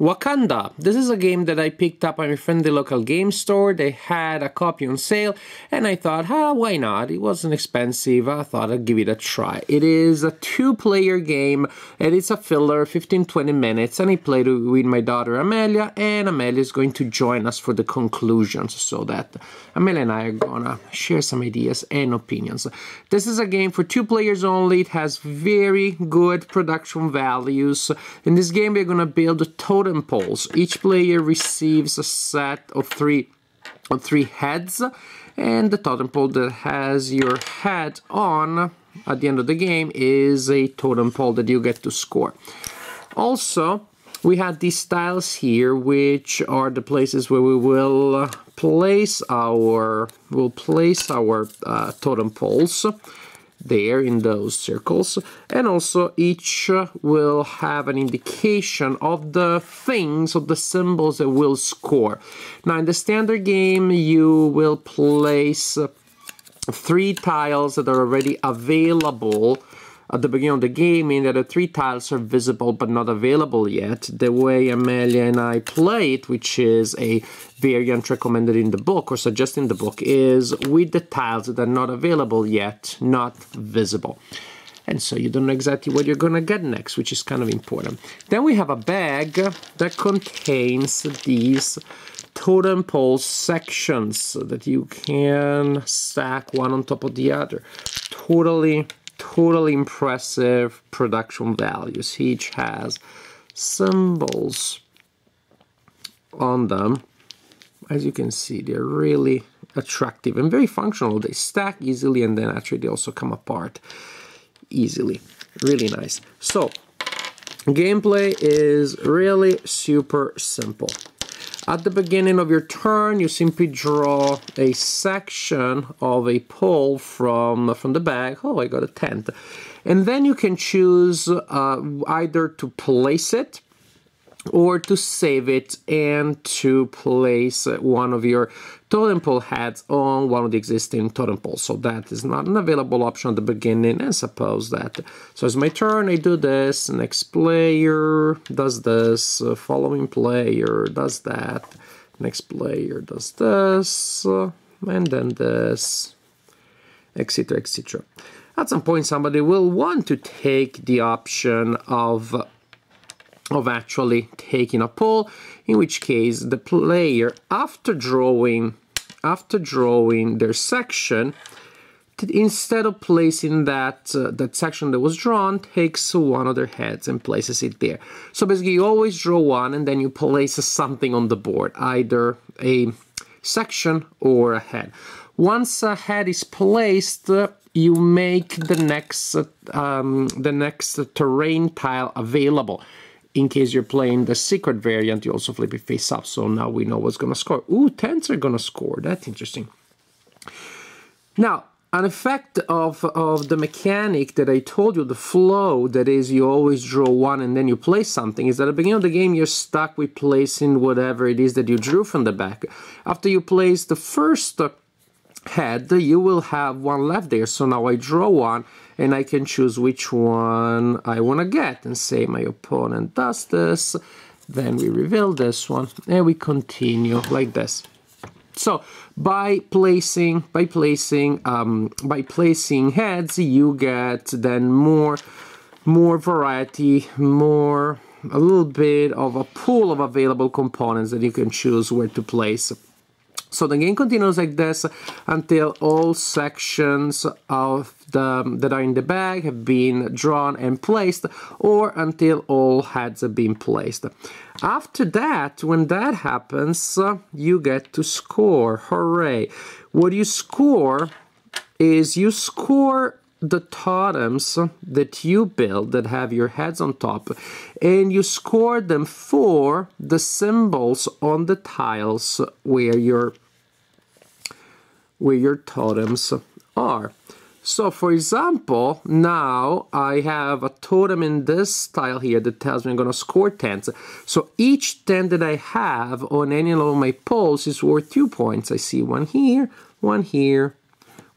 Wakanda. This is a game that I picked up at my friendly local game store. They had a copy on sale, and I thought, ah, why not? It wasn't expensive. I thought I'd give it a try. It is a two player game, and it's a filler, 15 20 minutes. And I played it with my daughter Amelia, and Amelia is going to join us for the conclusions so that Amelia and I are gonna share some ideas and opinions. This is a game for two players only. It has very good production values. In this game, we're gonna build a total totem poles. Each player receives a set of three of three heads, and the totem pole that has your head on at the end of the game is a totem pole that you get to score. Also, we have these tiles here, which are the places where we will place our will place our uh, totem poles there in those circles. And also each will have an indication of the things of the symbols that will score. Now in the standard game you will place three tiles that are already available at the beginning of the game, meaning that the three tiles are visible but not available yet. The way Amelia and I play it, which is a variant recommended in the book or suggested in the book, is with the tiles that are not available yet, not visible. And so you don't know exactly what you're going to get next, which is kind of important. Then we have a bag that contains these totem pole sections that you can stack one on top of the other. Totally totally impressive production values. Each has symbols on them. As you can see, they're really attractive and very functional. They stack easily and then actually they also come apart easily. Really nice. So, gameplay is really super simple. At the beginning of your turn, you simply draw a section of a pole from, from the bag. Oh, I got a tent. And then you can choose uh, either to place it or to save it and to place one of your totem pole heads on one of the existing totem poles. So that is not an available option at the beginning and suppose that. So it's my turn, I do this, next player does this, following player does that, next player does this, and then this, etc, etc. At some point somebody will want to take the option of of actually taking a pole, in which case the player, after drawing, after drawing their section, instead of placing that uh, that section that was drawn, takes one of their heads and places it there. So basically, you always draw one, and then you place something on the board, either a section or a head. Once a head is placed, uh, you make the next uh, um, the next terrain tile available in case you're playing the secret variant, you also flip it face up. So now we know what's going to score. Ooh, tens are going to score. That's interesting. Now, an effect of, of the mechanic that I told you, the flow, that is you always draw one and then you place something, is that at the beginning of the game you're stuck with placing whatever it is that you drew from the back. After you place the first uh, head, you will have one left there. So now I draw one and I can choose which one I want to get and say my opponent does this. Then we reveal this one and we continue like this. So by placing by placing um, by placing heads, you get then more more variety, more a little bit of a pool of available components that you can choose where to place. So the game continues like this until all sections of the that are in the bag have been drawn and placed or until all heads have been placed. After that, when that happens, you get to score. Hooray. What you score is you score the totems that you build that have your heads on top and you score them for the symbols on the tiles where your where your totems are. So for example, now I have a totem in this tile here that tells me I'm going to score 10s. So each 10 that I have on any of my poles is worth 2 points. I see one here, one here,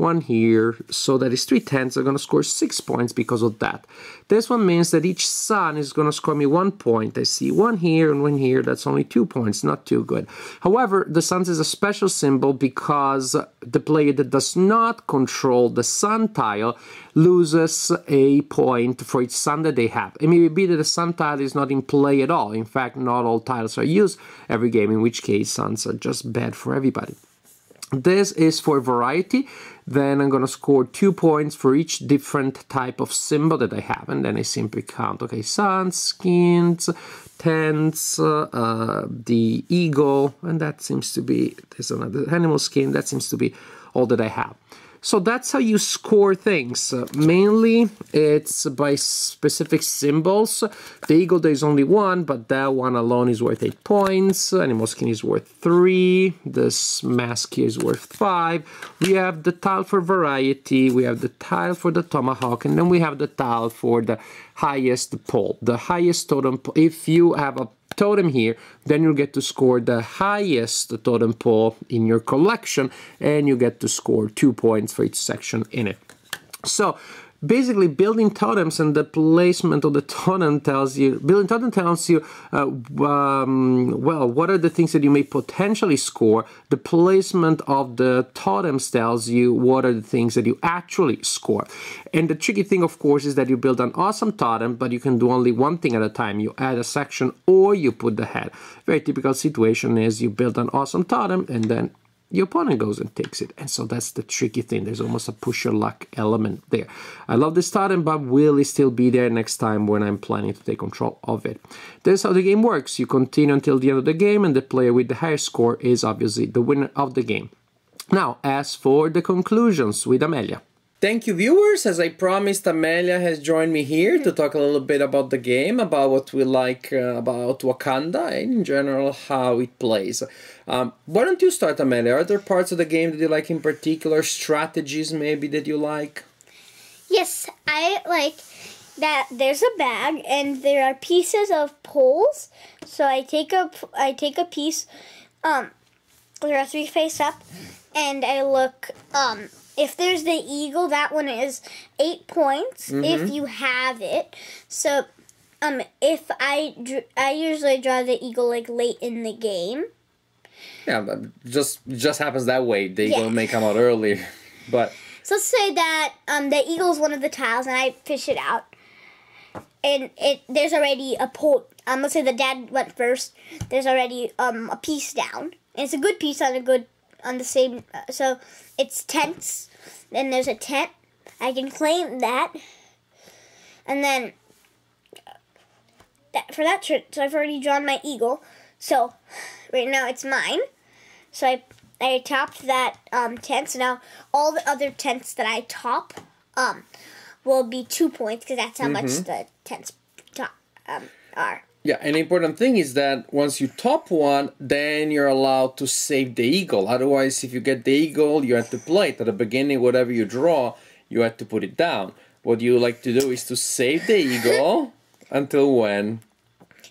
one here, so that is three tenths. I'm going to score six points because of that. This one means that each sun is going to score me one point. I see one here and one here. That's only two points, not too good. However, the suns is a special symbol because the player that does not control the sun tile loses a point for each sun that they have. It may be that the sun tile is not in play at all. In fact, not all tiles are used every game, in which case suns are just bad for everybody. This is for variety. Then I'm going to score two points for each different type of symbol that I have. And then I simply count, okay, suns, skins, tents, uh, uh, the eagle, and that seems to be, there's another animal skin, that seems to be all that I have. So that's how you score things. Uh, mainly, it's by specific symbols. The eagle, there's only one, but that one alone is worth 8 points. Animal skin is worth 3. This mask here is worth 5. We have the tile for variety. We have the tile for the tomahawk. And then we have the tile for the highest pole. The highest totem, if you have a totem here, then you get to score the highest totem pole in your collection and you get to score two points for each section in it. So basically building totems and the placement of the totem tells you building totem tells you uh, um, well what are the things that you may potentially score. The placement of the totems tells you what are the things that you actually score. And the tricky thing of course is that you build an awesome totem but you can do only one thing at a time. You add a section or you put the head. Very typical situation is you build an awesome totem and then your opponent goes and takes it. And so that's the tricky thing. There's almost a push your luck element there. I love this totem, but will it still be there next time when I'm planning to take control of it? That's how the game works. You continue until the end of the game, and the player with the higher score is obviously the winner of the game. Now, as for the conclusions with Amelia. Thank you, viewers. As I promised, Amelia has joined me here to talk a little bit about the game, about what we like uh, about Wakanda, and in general, how it plays. Um, why don't you start, Amelia? Are there parts of the game that you like in particular, strategies maybe that you like? Yes, I like that there's a bag and there are pieces of poles. So I take a I take a piece, um, there are three face up, and I look um if there's the eagle, that one is eight points mm-hmm. if you have it. So, um, if I I usually draw the eagle like late in the game. Yeah, but just just happens that way. The eagle yeah. may come out earlier, but. So let's say that um the eagle is one of the tiles, and I fish it out, and it there's already a pole. Um, let's say the dad went first. There's already um a piece down, and it's a good piece on a good on the same. Uh, so it's tents then there's a tent. I can claim that. And then that for that trip, so I've already drawn my eagle. So right now it's mine. So I I topped that um, tent. So now all the other tents that I top um, will be two points because that's how mm-hmm. much the tents top um, are. Yeah, an important thing is that once you top one, then you're allowed to save the eagle. Otherwise, if you get the eagle, you have to play it. At the beginning, whatever you draw, you have to put it down. What you like to do is to save the eagle until when?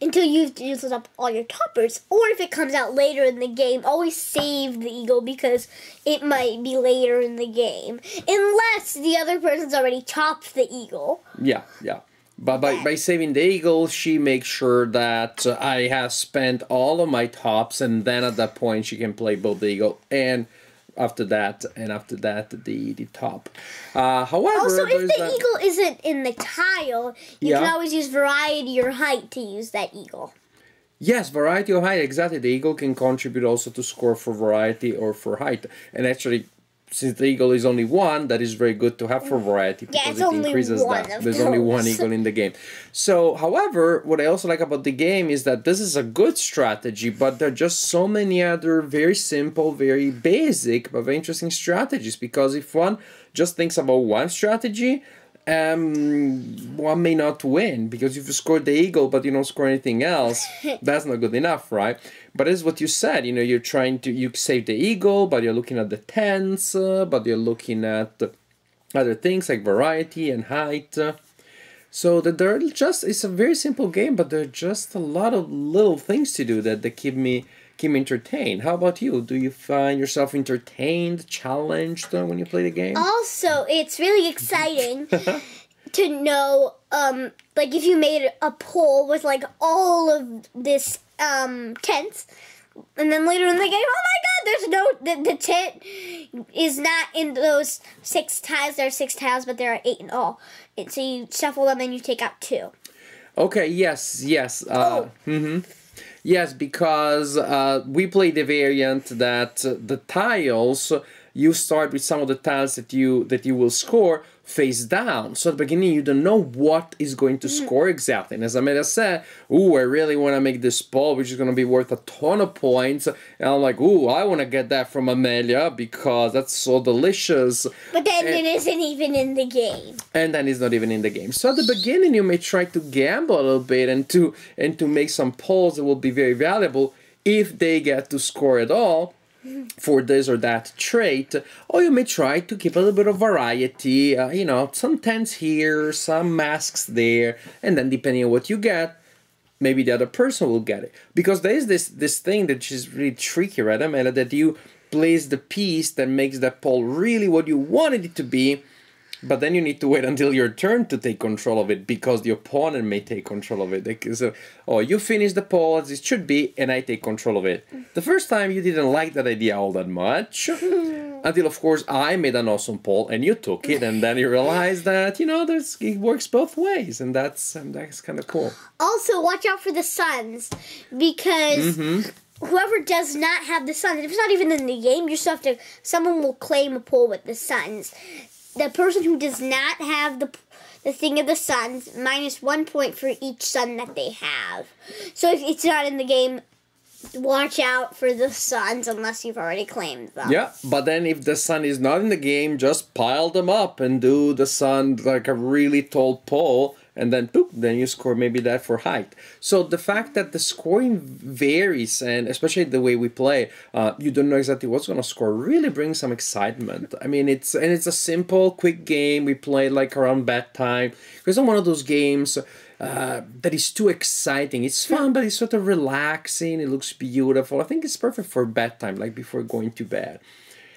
Until you've used up all your toppers. Or if it comes out later in the game, always save the eagle because it might be later in the game. Unless the other person's already topped the eagle. Yeah, yeah. But by, by saving the eagle, she makes sure that uh, I have spent all of my tops, and then at that point she can play both the eagle and after that, and after that the the top. Uh, however, also if the that... eagle isn't in the tile, you yeah. can always use variety or height to use that eagle. Yes, variety or height, exactly. The eagle can contribute also to score for variety or for height. And actually, since the eagle is only one, that is very good to have for variety because yeah, it increases that. There's those. only one eagle in the game. So, however, what I also like about the game is that this is a good strategy, but there are just so many other very simple, very basic, but very interesting strategies. Because if one just thinks about one strategy, um, one may not win because if you score the eagle but you don't score anything else, that's not good enough, right? But it's what you said. You know, you're trying to you save the eagle, but you're looking at the tens, uh, but you're looking at other things like variety and height. So that there just it's a very simple game, but there are just a lot of little things to do that, that keep me keep me entertained. How about you? Do you find yourself entertained, challenged uh, when you play the game? Also, it's really exciting to know, um, like if you made a pole with like all of this um tents, and then later in the game, oh my God, there's no the, the tent is not in those six tiles. There are six tiles, but there are eight in all. And so you shuffle them and you take out two. Okay, yes, yes. Uh, mm-hmm Yes, because uh, we play the variant that uh, the tiles you start with some of the tiles that you that you will score face down. So at the beginning you don't know what is going to mm. score exactly. And as Amelia said, ooh, I really want to make this ball, which is going to be worth a ton of points. And I'm like, ooh, I want to get that from Amelia because that's so delicious. But then And- it isn't even in the game. and then it's not even in the game. So at the beginning, you may try to gamble a little bit and to and to make some poles that will be very valuable if they get to score at all for this or that trait. Or you may try to keep a little bit of variety. Uh, you know, some tents here, some masks there, and then depending on what you get. Maybe the other person will get it because there is this this thing that is really tricky, right, Amanda? That you place the piece that makes that pole really what you wanted it to be, but then you need to wait until your turn to take control of it because the opponent may take control of it. Like, so, oh, you finish the pole as it should be, and I take control of it. The first time you didn't like that idea all that much, until of course I made an awesome pole and you took it, and then you realize that you know there's it works both ways, and that's and that's kind of cool. Also, watch out for the suns because mm-hmm. whoever does not have the suns, if it's not even in the game, you still have to. Someone will claim a pole with the suns. The person who does not have the the thing of the suns minus one point for each sun that they have. So if it's not in the game, watch out for the suns unless you've already claimed them. Yeah, but then if the sun is not in the game, just pile them up and do the sun like a really tall pole, and then boop, then you score maybe that for height. So the fact that the scoring varies, and especially the way we play, uh, you don't know exactly what's gonna score, really brings some excitement. I mean, it's and it's a simple, quick game. We play like around bedtime. It's not one of those games. Uh, that is too exciting. It's fun, but it's sort of relaxing. It looks beautiful. I think it's perfect for bedtime, like before going to bed.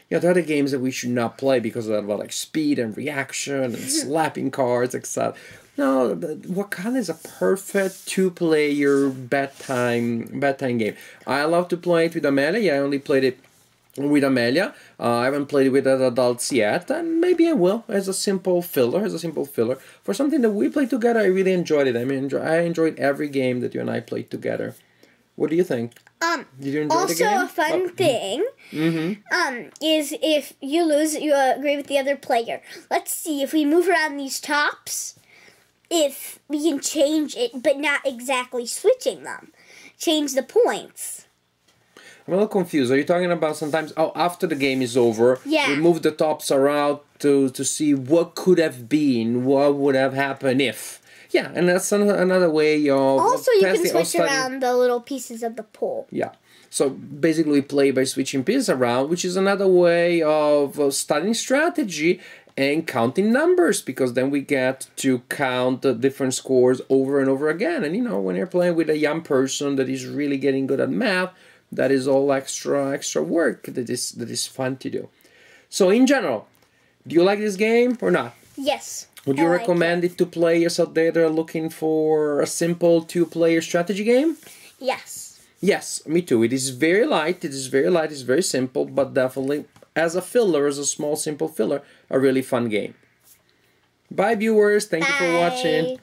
You know, there are other games that we should not play because of that about like speed and reaction and slapping cards, etc. No, the- Wakanda is a perfect two-player bedtime bedtime game. I love to play it with Amelia. I only played it with Amelia. Uh, I haven't played it with adults yet, and maybe I will as a simple filler, as a simple filler for something that we played together. I really enjoyed it. I mean, I enjoyed every game that you and I played together. What do you think? Um, Did you enjoy the also game? a fun Oh, thing um is if you lose you agree with the other player let's see if we move around these tops if we can change it but not exactly switching them change the points I'm a little confused. Are you talking about sometimes? Oh, after the game is over, Yeah. we move the tops around to to see what could have been, what would have happened if. Yeah, and that's an, another way of also you can switch around the little pieces of the pole Yeah. So basically, we play by switching pieces around, which is another way of uh, studying strategy and counting numbers because then we get to count the different scores over and over again. And you know, when you're playing with a young person that is really getting good at math, that is all extra extra work that is that is fun to do. So in general, do you like this game or not? Yes Would you like recommend it to players out there that are looking for a simple two-player strategy game? yes Yes, me too. It is very light. It is very light. It's very simple, but definitely as a filler, as a small simple filler, a really fun game. Bye, viewers. Thank you for watching. Bye.